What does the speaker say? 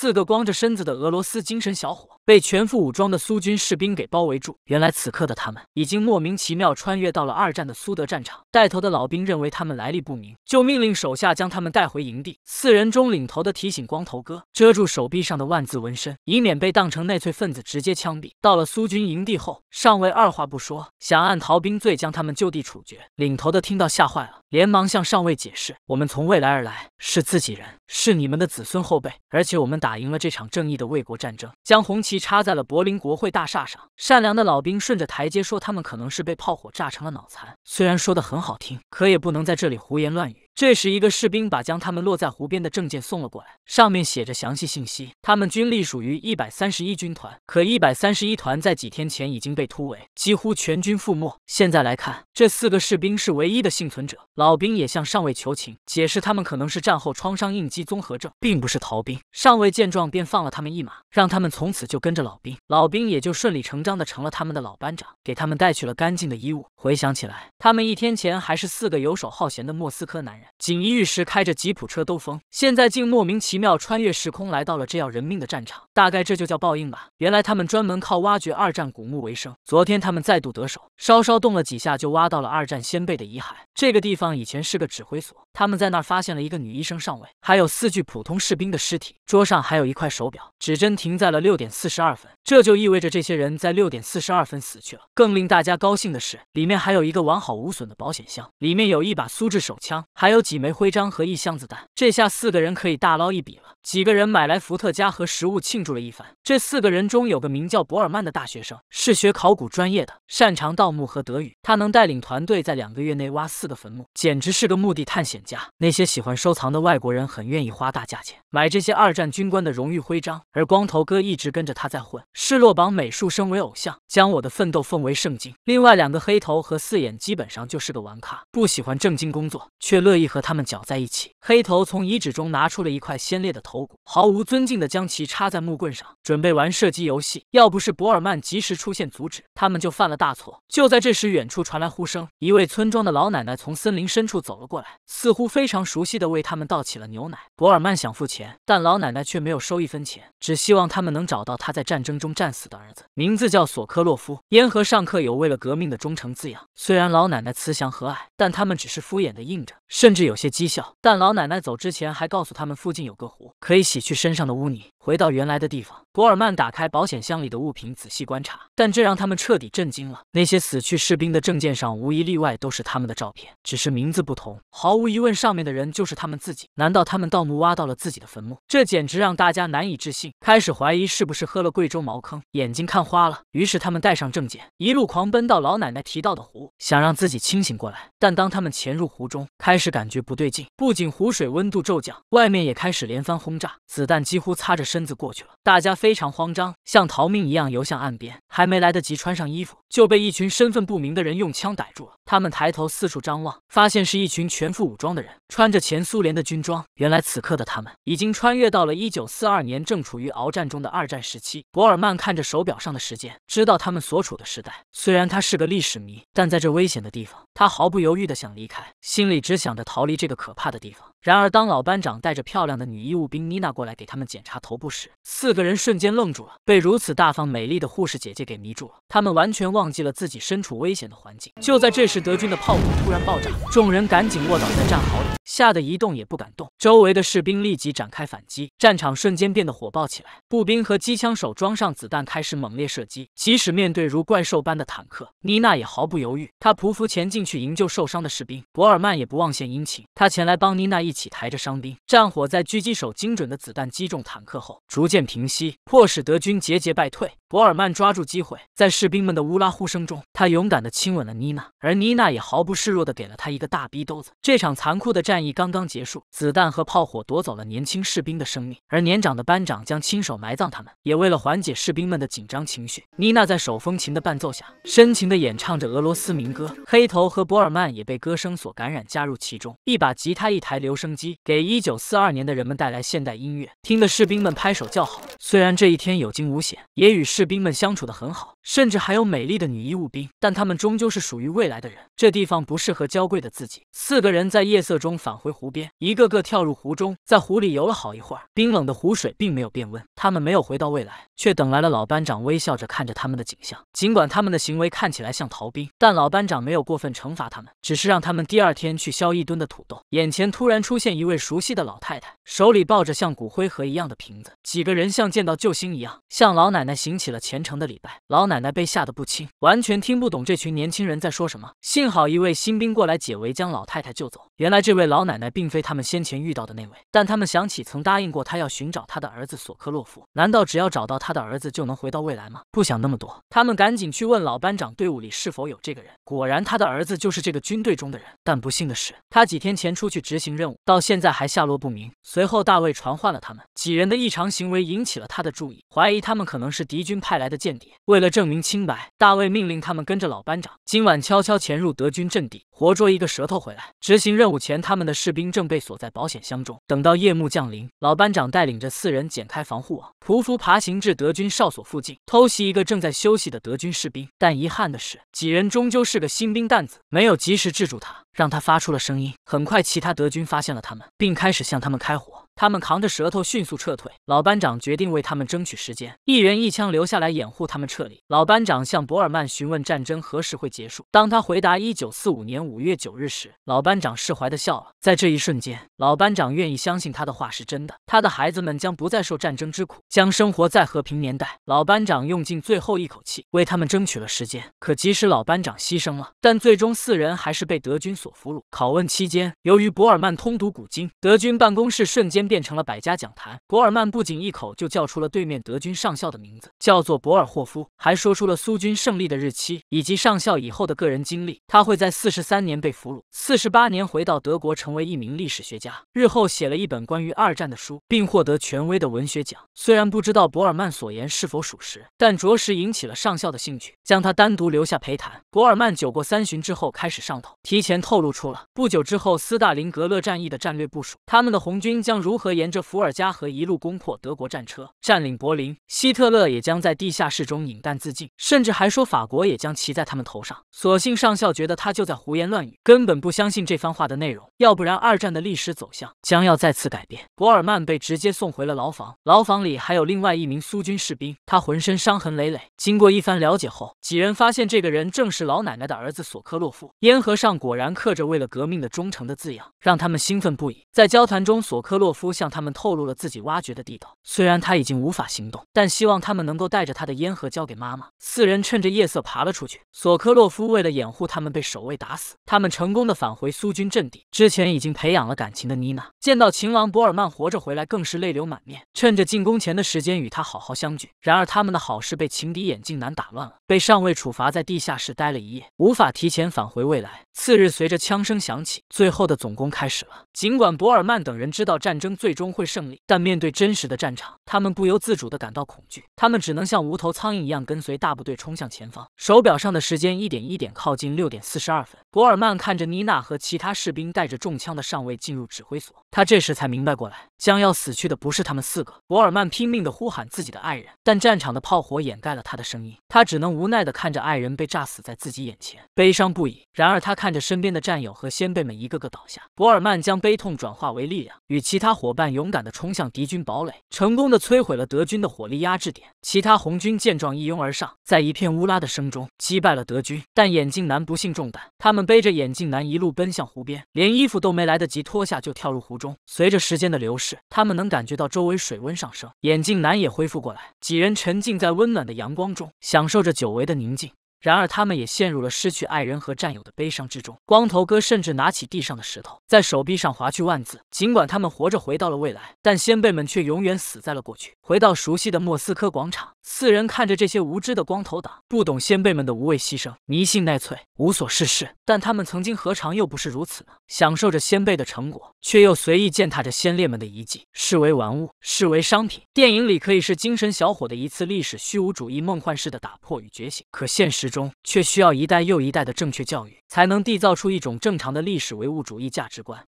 四个光着身子的俄罗斯精神小伙被全副武装的苏军士兵给包围住。原来此刻的他们已经莫名其妙穿越到了二战的苏德战场。带头的老兵认为他们来历不明，就命令手下将他们带回营地。四人中领头的提醒光头哥遮住手臂上的万字纹身，以免被当成内粹分子直接枪毙。到了苏军营地后，上尉二话不说，想按逃兵罪将他们就地处决。领头的听到吓坏了，连忙向上尉解释：“我们从未来而来，是自己人，是你们的子孙后辈，而且我们打打赢了这场正义的卫国战争。”将红旗插在了柏林国会大厦上。善良的老兵顺着台阶说：“他们可能是被炮火炸成了脑残。”虽然说的很好听，可也不能在这里胡言乱语。这时，一个士兵把将他们落在湖边的证件送了过来，上面写着详细信息。他们军隶属于一百三十一军团，可一百三十一团在几天前已经被突围，几乎全军覆没。现在来看，这四个士兵是唯一的幸存者。老兵也向上尉求情，解释他们可能是战后创伤应激综合症，并不是逃兵。上尉见状便放了他们一马，让他们从此就跟着老兵。老兵也就顺理成章的成了他们的老班长，给他们带去了干净的衣物。回想起来，他们一天前还是四个游手好闲的莫斯科男人。锦衣玉食，开着吉普车兜风，现在竟莫名其妙穿越时空来到了这要人命的战场，大概这就叫报应吧。原来他们专门靠挖掘二战古墓为生。昨天他们再度得手，稍稍动了几下，就挖到了二战先辈的遗骸。这个地方以前是个指挥所，他们在那儿发现了一个女医生上尉，还有四具普通士兵的尸体。桌上还有一块手表，指针停在了六点四十二分，这就意味着这些人在六点四十二分死去了。更令大家高兴的是，里面还有一个完好无损的保险箱，里面有一把苏制手枪，还还有几枚。徽章和一箱子弹，这下四个人可以大捞一笔了。几个人买来伏特加和食物庆祝了一番。这四个人中有个名叫博尔曼的大学生，是学考古专业的，擅长盗墓和德语。他能带领团队在两个月内挖四个坟墓，简直是个墓地探险家。那些喜欢收藏的外国人很愿意花大价钱买这些二战军官的荣誉徽章。而光头哥一直跟着他在混，视落榜美术生为偶像，将我的奋斗奉为圣经。另外两个黑头和四眼基本上就是个玩咖，不喜欢正经工作，却乐意和他们。搅在一起，黑头从遗址中拿出了一块先烈的头骨，毫无尊敬的将其插在木棍上，准备玩射击游戏。要不是博尔曼及时出现阻止，他们就犯了大错。就在这时，远处传来呼声，一位村庄的老奶奶从森林深处走了过来，似乎非常熟悉的为他们倒起了牛奶。博尔曼想付钱，但老奶奶却没有收一分钱，只希望他们能找到他在战争中战死的儿子，名字叫索科洛夫。烟盒上刻有“为了革命的忠诚”字样。虽然老奶奶慈祥和蔼，但他们只是敷衍的应着，甚至有些。讥笑，但老奶奶走之前还告诉他们，附近有个湖，可以洗去身上的污泥，回到原来的地方。博尔曼打开保险箱里的物品，仔细观察，但这让他们彻底震惊了。那些死去士兵的证件上，无一例外都是他们的照片，只是名字不同。毫无疑问，上面的人就是他们自己。难道他们盗墓挖到了自己的坟墓？这简直让大家难以置信，开始怀疑是不是喝了贵州茅坑，眼睛看花了。于是他们带上证件，一路狂奔到老奶奶提到的湖，想让自己清醒过来。但当他们潜入湖中，开始感觉不对劲。不仅湖水温度骤降，外面也开始连番轰炸，子弹几乎擦着身子过去了。大家非常慌张，像逃命一样游向岸边，还没来得及穿上衣服，就被一群身份不明的人用枪逮住了。他们抬头四处张望，发现是一群全副武装的人，穿着前苏联的军装。原来此刻的他们已经穿越到了一九四二年，正处于鏖战中的二战时期。博尔曼看着手表上的时间，知道他们所处的时代。虽然他是个历史迷，但在这危险的地方，他毫不犹豫的想离开，心里只想着逃离这个可怕的。地方。然而，当老班长带着漂亮的女医务兵妮娜过来给他们检查头部时，四个人瞬间愣住了，被如此大方美丽的护士姐姐给迷住了。他们完全忘记了自己身处危险的环境。就在这时，德军的炮火突然爆炸，众人赶紧卧倒在战壕里，吓得一动也不敢动。周围的士兵立即展开反击，战场瞬间变得火爆起来。步兵和机枪手装上子弹，开始猛烈射击。即使面对如怪兽般的坦克，妮娜也毫不犹豫，她匍匐前进去营救受伤的士兵。博尔曼也不忘献殷勤，他前来帮妮娜一。起抬着伤兵，战火在狙击手精准的子弹击中坦克后逐渐平息，迫使德军节节败退。博尔曼抓住机会，在士兵们的乌拉呼声中，他勇敢地亲吻了妮娜，而妮娜也毫不示弱地给了他一个大逼兜子。这场残酷的战战役刚刚结束，子弹和炮火夺走了年轻士兵的生命，而年长的班长将亲手埋葬他们。也为了缓解士兵们的紧张情绪，妮娜在手风琴的伴奏下深情地演唱着俄罗斯民歌。黑头和博尔曼也被歌声所感染，加入其中。一把吉他，一台留声机，给一九四二年的人们带来现代音乐，听得士兵们拍手叫好。虽然这一天有惊无险，也与士。士兵们相处的很好，甚至还有美丽的女医务兵，但他们终究是属于未来的人。这地方不适合娇贵的自己。四个人在夜色中返回湖边，一个个跳入湖中，在湖里游了好一会儿。冰冷的湖水并没有变温，他们没有回到未来，却等来了老班长微笑着看着他们的景象。尽管他们的行为看起来像逃兵，但老班长没有过分惩罚他们，只是让他们第二天去削一吨的土豆。眼前突然出现一位熟悉的老太太，手里抱着像骨灰盒一样的瓶子。几个人像见到救星一样，向老奶奶行起了虔诚的礼拜。老奶奶被吓得不轻，完全听不懂这群年轻人在说什么。幸好一位新兵过来解围，将老太太救走。原来这位老奶奶并非他们先前遇到的那位，但他们想起曾答应过他要寻找他的儿子索克洛夫。难道只要找到他的儿子就能回到未来吗？不想那么多，他们赶紧去问老班长队伍里是否有这个人。果然，他的儿子就是这个军队中的人。但不幸的是，他几天前出去执行任务，到现在还下落不明。随后，大卫传唤了他们，几人的异常行为引起了他的注意，怀疑他们可能是敌军派来的间谍。为了证明清白，大卫命令他们跟着老班长，今晚悄悄潜入德军阵地。活捉一个舌头回来。执行任务前，他们们的士兵正被锁在保险箱中。等到夜幕降临，老班长带领着四人剪开防护网，匍匐爬行至德军哨所附近，偷袭一个正在休息的德军士兵。但遗憾的是，几人终究是个新兵蛋子，没有及时制住他，让他发出了声音。很快，其他德军发现了他们，并开始向他们开火。他们扛着舌头迅速撤退。老班长决定为他们争取时间，一人一枪留下来掩护他们撤离。老班长向博尔曼询问战争何时会结束。当他回答一九四五年五月九日时，老班长释怀的笑了。在这一瞬间，老班长愿意相信他的话是真的，他的孩子们将不再受战争之苦，将生活在和平年代。老班长用尽最后一口气为他们争取了时间。可即使老班长牺牲了，但最终四人还是被德军所俘虏。拷问期间，由于博尔曼通读古今，德军办公室瞬间。变成了百家讲坛。博尔曼不仅一口就叫出了对面德军上校的名字，叫做博尔霍夫，还说出了苏军胜利的日期以及上校以后的个人经历。他会在四十三年被俘虏，四十八年回到德国，成为一名历史学家。日后写了一本关于二战的书，并获得权威的文学奖。虽然不知道博尔曼所言是否属实，但着实引起了上校的兴趣，将他单独留下陪谈。博尔曼酒过三巡之后开始上头，提前透露出了不久之后斯大林格勒战役的战略部署。他们的红军将如和沿着伏尔加河一路攻破德国战车，占领柏林。希特勒也将在地下室中饮弹自尽，甚至还说法国也将骑在他们头上。所幸上校觉得他就在胡言乱语，根本不相信这番话的内容。要不然，二战的历史走向将要再次改变。博尔曼被直接送回了牢房，牢房里还有另外一名苏军士兵，他浑身伤痕累累。经过一番了解后，几人发现这个人正是老奶奶的儿子索科洛夫。烟盒上果然刻着“为了革命的忠诚”的字样，让他们兴奋不已。在交谈中，索科洛夫夫向他们。透露了自己挖掘的地道，虽然他已经无法行动，但希望他们能够带着他的烟盒交给妈妈。四人趁着夜色爬了出去。索科洛夫为了掩护他们被守卫打死，他们成功的返回苏军阵地。之前已经培养了感情的妮娜见到情郎博尔曼活着回来，更是泪流满面，趁着进攻前的时间与他好好相聚。然而他们的好事被情敌眼镜男打乱了，被上尉处罚在地下室待了一夜，无法提前返回未来。次日，随着枪声响起，最后的总攻开始了。尽管博尔曼等人知道战争最终会。胜利，但面对真实的战场，他们不由自主地感到恐惧。他们只能像无头苍蝇一样跟随大部队冲向前方。手表上的时间一点一点靠近六点四十二分。博尔曼看着妮娜和其他士兵带着中枪的上尉进入指挥所，他这时才明白过来，将要死去的不是他们四个。博尔曼拼命地呼喊自己的爱人，但战场的炮火掩盖了他的声音，他只能无奈地看着爱人被炸死在自己眼前，悲伤不已。然而他看看着身边的战友和先辈们一个个倒下，博尔曼将悲痛转化为力量，与其他伙伴勇。勇敢地冲向敌军堡垒，成功地摧毁了德军的火力压制点。其他红军见状一拥而上，在一片乌拉的声中击败了德军。但眼镜男不幸中弹，他们背着眼镜男一路奔向湖边，连衣服都没来得及脱下就跳入湖中。随着时间的流逝，他们能感觉到周围水温上升，眼镜男也恢复过来。几人沉浸在温暖的阳光中，享受着久违的宁静。然而，他们也陷入了失去爱人和战友的悲伤之中。光头哥甚至拿起地上的石头，在手臂上划去万字。尽管他们活着回到了未来，但先辈们却永远死在了过去。回到熟悉的莫斯科广场，四人看着这些无知的光头党，不懂先辈们的无畏牺牲，迷信奈粹，无所事事。但他们曾经何尝又不是如此呢？享受着先辈的成果，却又随意践踏着先烈们的遗迹，视为玩物，视为商品。电影里可以是精神小伙的一次历史虚无主义梦幻式的打破与觉醒，可现实。中却需要一代又一代的正确教育，才能缔造出一种正常的历史唯物主义价值观。